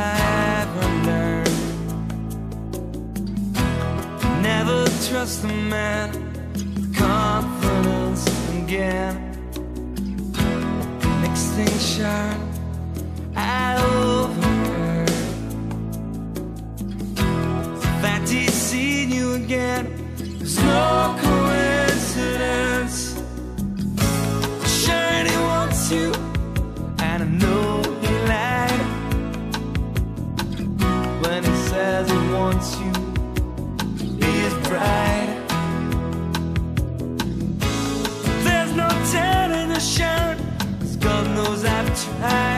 thing, Sharon, I ever learned. Never trust a man, with confidence again. Next thing, Sharon, I wants you. His pride. There's no telling the Sharon, 'cause God knows I've tried.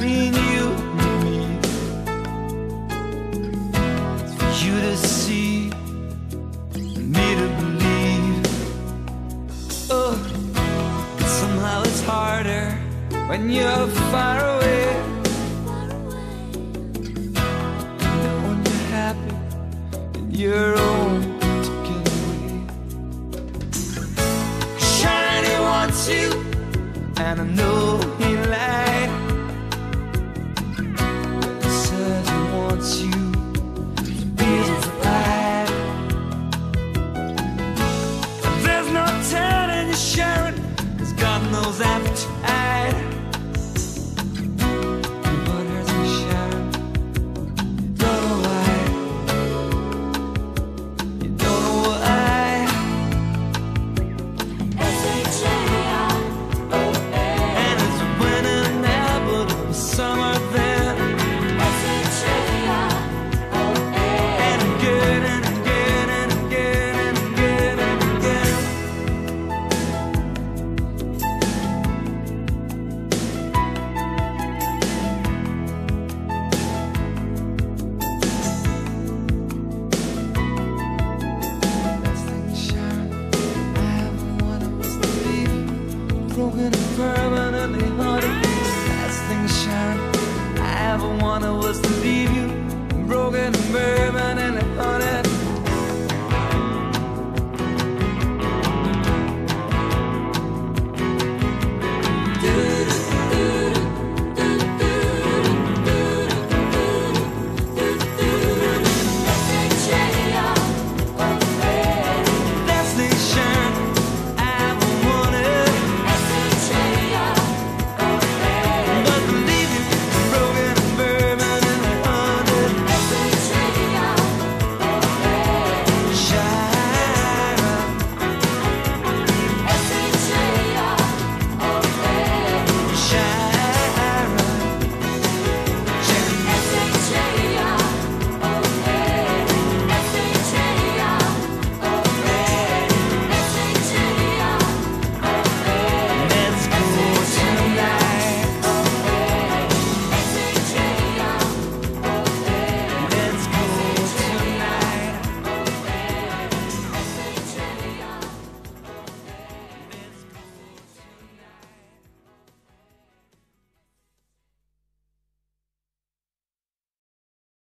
Between you and me, for you to see, and me to believe. Oh, but somehow it's harder when you're far away. And when you're happy in your own particular way. Shiny wants you, and I know he lied. God knows